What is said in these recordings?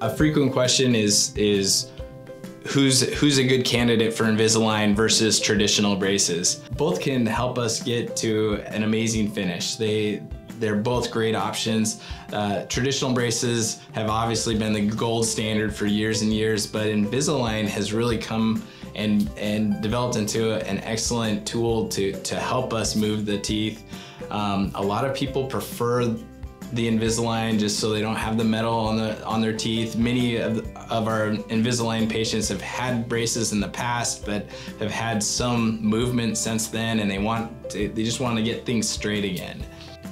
A frequent question is is who's who's a good candidate for Invisalign versus traditional braces. Both can help us get to an amazing finish. They they're both great options. Uh, traditional braces have obviously been the gold standard for years and years, but Invisalign has really come and and developed into an excellent tool to to help us move the teeth. Um, a lot of people prefer the Invisalign just so they don't have the metal on the on their teeth. Many of, of our Invisalign patients have had braces in the past, but have had some movement since then, and they want to, they just want to get things straight again.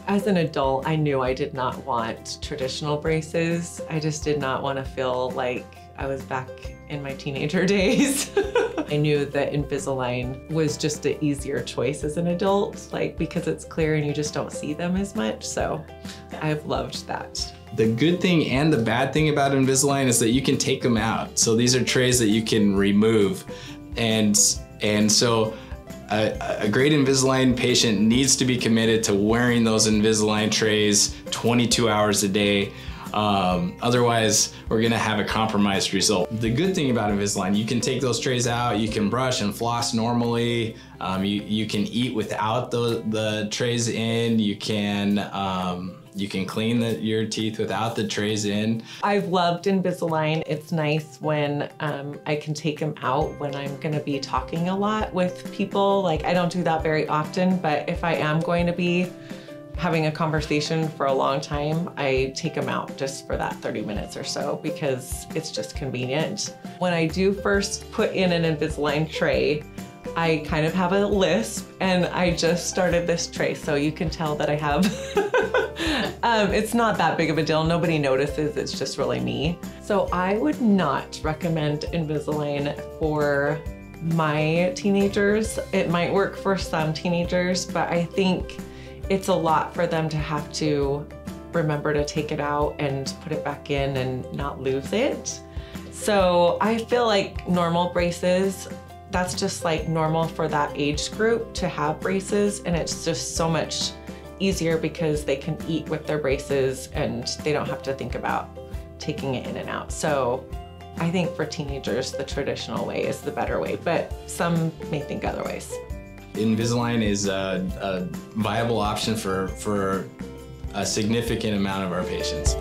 As an adult, I knew I did not want traditional braces. I just did not want to feel like I was back in my teenager days. I knew that Invisalign was just an easier choice as an adult, like because it's clear and you just don't see them as much. So I've loved that. The good thing and the bad thing about Invisalign is that you can take them out. So these are trays that you can remove. And, and so a, a, great Invisalign patient needs to be committed to wearing those Invisalign trays 22 hours a day um, otherwise, we're gonna have a compromised result. The good thing about Invisalign, you can take those trays out, you can brush and floss normally, um, you, you can eat without the, the trays in, you can, um, you can clean the, your teeth without the trays in. I've loved Invisalign. It's nice when um, I can take them out when I'm gonna be talking a lot with people. Like I don't do that very often, but if I am going to be having a conversation for a long time, I take them out just for that 30 minutes or so because it's just convenient. When I do first put in an Invisalign tray, I kind of have a lisp and I just started this tray so you can tell that I have um, it's not that big of a deal. Nobody notices it's just really me. So I would not recommend Invisalign for my teenagers. It might work for some teenagers but I think it's a lot for them to have to remember to take it out and put it back in and not lose it. So I feel like normal braces, that's just like normal for that age group to have braces and it's just so much easier because they can eat with their braces and they don't have to think about taking it in and out. So I think for teenagers, the traditional way is the better way, but some may think otherwise. Invisalign is a, a viable option for, for a significant amount of our patients.